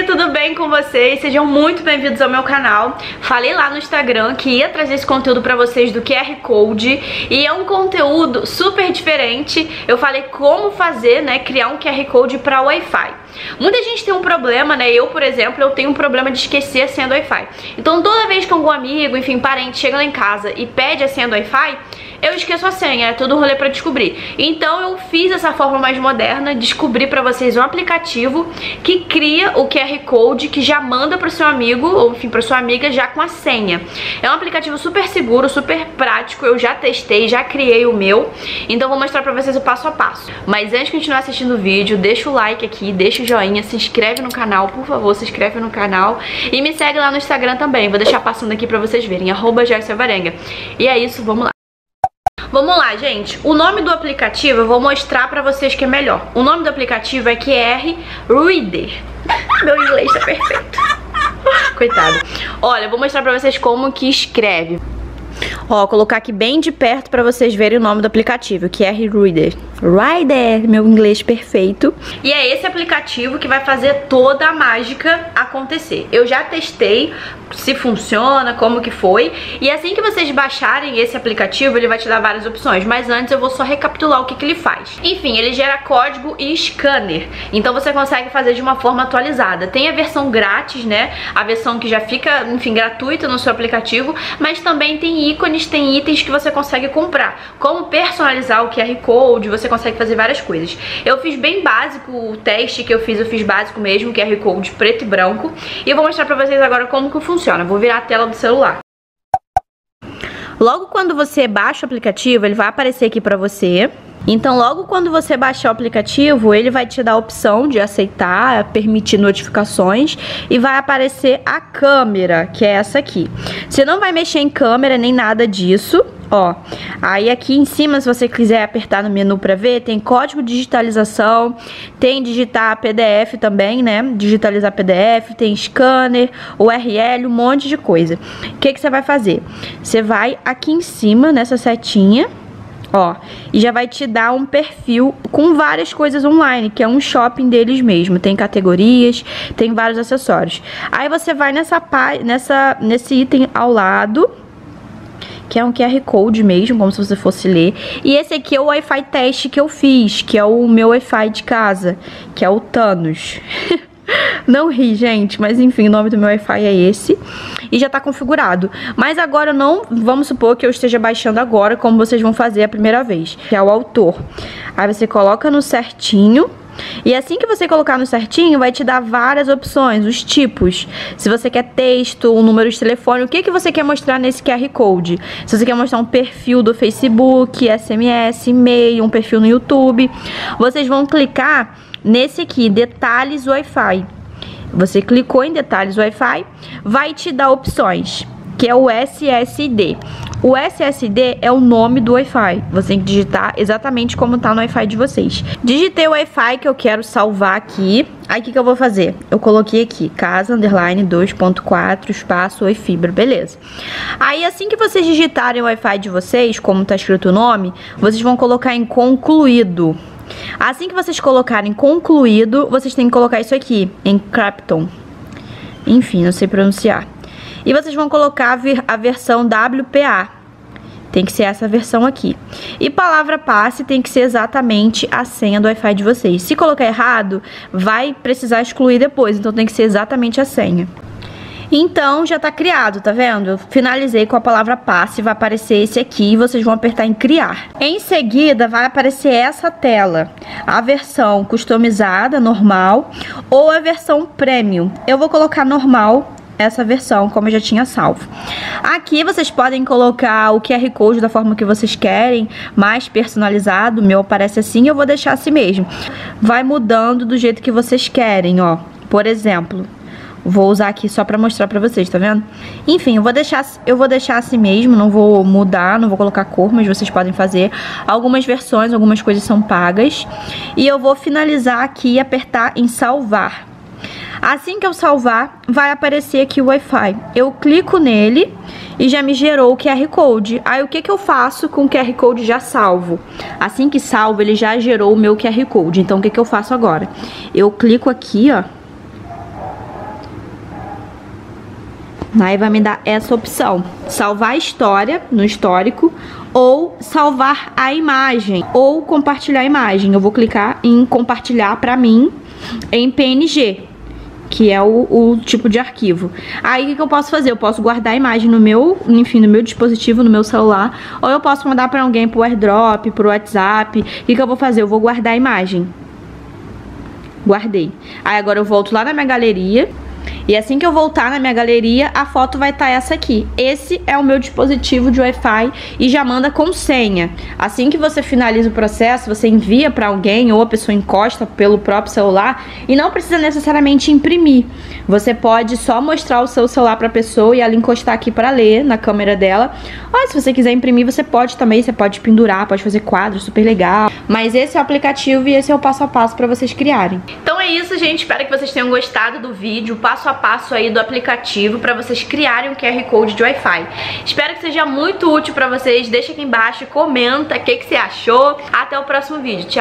Tudo bem com vocês? Sejam muito bem-vindos ao meu canal. Falei lá no Instagram que ia trazer esse conteúdo pra vocês do QR Code e é um conteúdo super diferente. Eu falei como fazer, né, criar um QR Code pra Wi-Fi. Muita gente tem um problema, né? Eu, por exemplo, eu tenho um problema de esquecer a senha do Wi-Fi. Então, toda vez que algum amigo, enfim, parente chega lá em casa e pede a senha do Wi-Fi, eu esqueço a senha, é todo um rolê pra descobrir. Então eu fiz essa forma mais moderna, descobri pra vocês um aplicativo que cria o QR Code que já manda pro seu amigo, ou enfim, pra sua amiga já com a senha. É um aplicativo super seguro, super prático, eu já testei, já criei o meu, então vou mostrar pra vocês o passo a passo. Mas antes de continuar assistindo o vídeo, deixa o like aqui, deixa o joinha, se inscreve no canal, por favor, se inscreve no canal e me segue lá no Instagram também, vou deixar passando aqui pra vocês verem, arroba E é isso, vamos lá. Vamos lá, gente. O nome do aplicativo eu vou mostrar pra vocês que é melhor. O nome do aplicativo é QR Reader. Meu inglês tá perfeito. Coitado. Olha, eu vou mostrar pra vocês como que escreve. Ó, colocar aqui bem de perto pra vocês verem o nome do aplicativo, QR Reader. Rider, meu inglês perfeito. E é esse aplicativo que vai fazer toda a mágica acontecer. Eu já testei se funciona, como que foi. E assim que vocês baixarem esse aplicativo, ele vai te dar várias opções. Mas antes eu vou só recapitular o que, que ele faz. Enfim, ele gera código e scanner. Então você consegue fazer de uma forma atualizada. Tem a versão grátis, né? A versão que já fica, enfim, gratuita no seu aplicativo. Mas também tem ícones, tem itens que você consegue comprar. Como personalizar o QR Code, você consegue fazer várias coisas. Eu fiz bem básico o teste que eu fiz, eu fiz básico mesmo, QR Code preto e branco. E eu vou mostrar pra vocês agora como que funciona. Vou virar a tela do celular. Logo quando você baixa o aplicativo, ele vai aparecer aqui pra você. Então, logo quando você baixar o aplicativo, ele vai te dar a opção de aceitar, permitir notificações e vai aparecer a câmera, que é essa aqui. Você não vai mexer em câmera nem nada disso, Ó, aí aqui em cima, se você quiser apertar no menu para ver, tem código de digitalização, tem digitar PDF também, né? Digitalizar PDF, tem scanner, URL, um monte de coisa. O que, que você vai fazer? Você vai aqui em cima, nessa setinha, ó, e já vai te dar um perfil com várias coisas online, que é um shopping deles mesmo, tem categorias, tem vários acessórios. Aí você vai nessa, nessa nesse item ao lado, que é um QR Code mesmo, como se você fosse ler. E esse aqui é o Wi-Fi teste que eu fiz, que é o meu Wi-Fi de casa, que é o Thanos. Não ri, gente, mas enfim, o nome do meu Wi-Fi é esse e já tá configurado. Mas agora não, vamos supor que eu esteja baixando agora, como vocês vão fazer a primeira vez, que é o autor. Aí você coloca no certinho e assim que você colocar no certinho, vai te dar várias opções, os tipos. Se você quer texto, um número de telefone, o que, que você quer mostrar nesse QR Code. Se você quer mostrar um perfil do Facebook, SMS, e-mail, um perfil no YouTube. Vocês vão clicar nesse aqui, detalhes Wi-Fi. Você clicou em detalhes Wi-Fi, vai te dar opções que é o SSD. O SSD é o nome do Wi-Fi. Você tem que digitar exatamente como tá no Wi-Fi de vocês. Digitei o Wi-Fi que eu quero salvar aqui. Aí o que, que eu vou fazer? Eu coloquei aqui, casa, underline 2.4, espaço, oi fibra, beleza. Aí assim que vocês digitarem o Wi-Fi de vocês, como tá escrito o nome, vocês vão colocar em concluído. Assim que vocês colocarem concluído, vocês têm que colocar isso aqui, em Crapton. Enfim, não sei pronunciar. E vocês vão colocar a versão WPA. Tem que ser essa versão aqui. E palavra passe tem que ser exatamente a senha do Wi-Fi de vocês. Se colocar errado, vai precisar excluir depois. Então tem que ser exatamente a senha. Então já tá criado, tá vendo? Finalizei com a palavra passe, vai aparecer esse aqui e vocês vão apertar em criar. Em seguida vai aparecer essa tela, a versão customizada, normal, ou a versão premium. Eu vou colocar normal essa versão, como eu já tinha salvo. Aqui vocês podem colocar o QR Code da forma que vocês querem, mais personalizado, o meu aparece assim, eu vou deixar assim mesmo. Vai mudando do jeito que vocês querem, ó. Por exemplo, vou usar aqui só pra mostrar pra vocês, tá vendo? Enfim, eu vou deixar, eu vou deixar assim mesmo, não vou mudar, não vou colocar cor, mas vocês podem fazer. Algumas versões, algumas coisas são pagas. E eu vou finalizar aqui e apertar em salvar. Assim que eu salvar, vai aparecer aqui o Wi-Fi. Eu clico nele e já me gerou o QR Code. Aí o que, que eu faço com o QR Code já salvo? Assim que salvo, ele já gerou o meu QR Code. Então o que, que eu faço agora? Eu clico aqui, ó. Aí vai me dar essa opção: salvar a história no histórico ou salvar a imagem ou compartilhar a imagem. Eu vou clicar em compartilhar para mim em PNG, que é o, o, tipo de arquivo. Aí o que, que, eu posso fazer? Eu posso guardar a imagem no meu, enfim, no meu dispositivo, no meu celular, ou eu posso mandar para alguém pro AirDrop, pro WhatsApp. O que, que eu vou fazer? Eu vou guardar a imagem. Guardei. Aí agora eu volto lá na minha galeria e assim que eu voltar na minha galeria, a foto vai estar tá essa aqui. Esse é o meu dispositivo de Wi-Fi e já manda com senha. Assim que você finaliza o processo, você envia para alguém ou a pessoa encosta pelo próprio celular e não precisa necessariamente imprimir. Você pode só mostrar o seu celular para a pessoa e ela encostar aqui para ler na câmera dela. Ou se você quiser imprimir, você pode também, você pode pendurar, pode fazer quadros, super legal. Mas esse é o aplicativo e esse é o passo a passo para vocês criarem. Então é isso, gente. Espero que vocês tenham gostado do vídeo passo a passo aí do aplicativo para vocês criarem um QR Code de Wi-Fi. Espero que seja muito útil para vocês. Deixa aqui embaixo, comenta o que, que você achou. Até o próximo vídeo. Tchau!